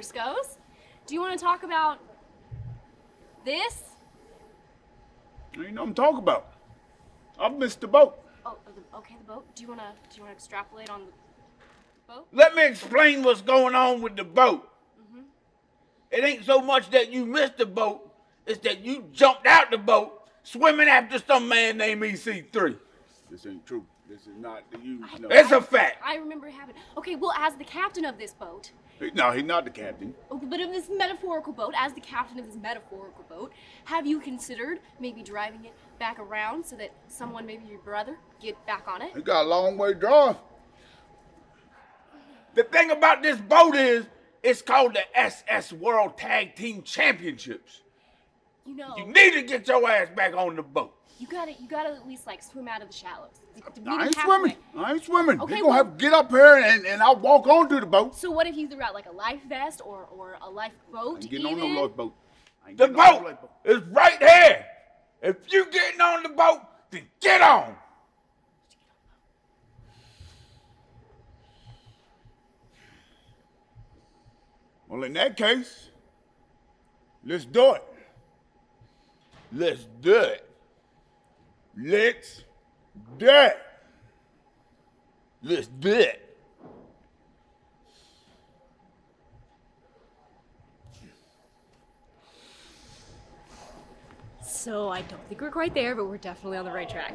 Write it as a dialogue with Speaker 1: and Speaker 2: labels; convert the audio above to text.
Speaker 1: Briscoes. Do you want to talk about this?
Speaker 2: Ain't nothing to talk about. I've missed the boat.
Speaker 1: Oh, okay, the boat. Do you want to do you want to extrapolate on the boat?
Speaker 2: Let me explain what's going on with the boat. Mm -hmm. It ain't so much that you missed the boat, it's that you jumped out the boat swimming after some man named EC3. This ain't true. This is not the use. No. It's a fact.
Speaker 1: I remember it happened. Okay, well, as the captain of this boat,
Speaker 2: No, he's not the captain.
Speaker 1: okay, but of this metaphorical boat, as the captain of this metaphorical boat, have you considered maybe driving it back around so that someone, maybe your brother, get back on it?
Speaker 2: He got a long way to drive. The thing about this boat is, it's called the SS World Tag Team Championships.
Speaker 1: You know,
Speaker 2: You need to get your ass back on the boat.
Speaker 1: you gotta, you gotta at least like swim out of the shallows.
Speaker 2: I ain't
Speaker 1: halfway.
Speaker 2: swimming. I ain't swimming.
Speaker 1: Okay,
Speaker 2: you gonna
Speaker 1: well-
Speaker 2: have to get up here and, and I'll walk onto the boat.
Speaker 1: So what if you threw out like a life vest or or a lifeboat?
Speaker 2: I ain't getting on
Speaker 1: even?
Speaker 2: no lifeboat. The on no boat is right here. If you getting on the boat, then get on. Well, in that case, let's do it. Let's do it. Let's do it. Let's do it.
Speaker 1: So I don't think we're quite there, but we're definitely on the right track.